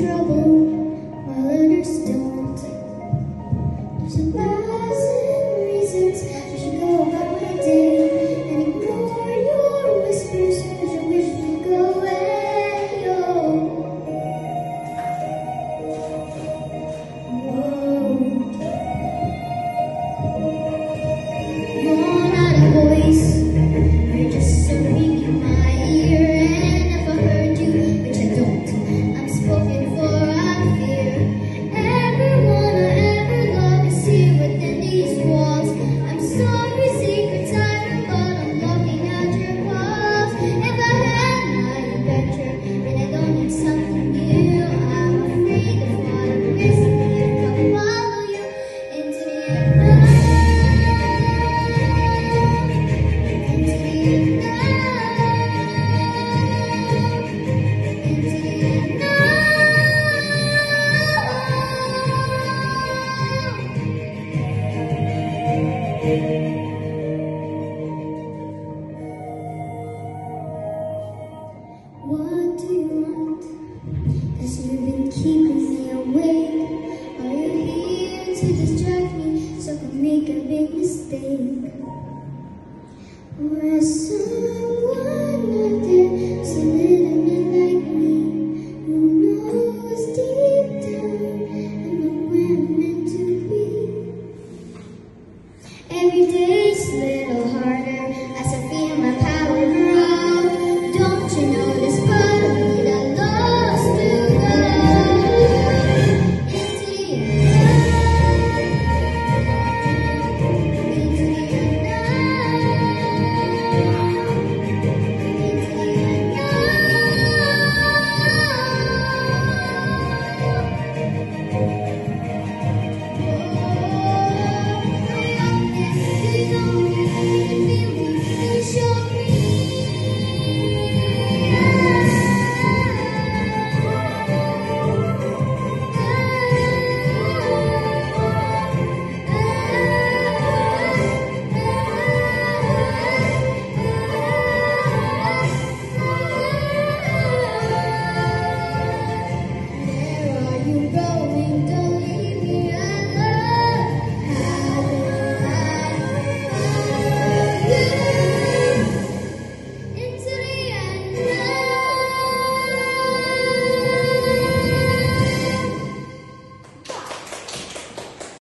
trouble, my learned stones. There's a What do you want? 'Cause you've been keeping me awake. Are you here to distract me so I could make a big mistake? Someone out there to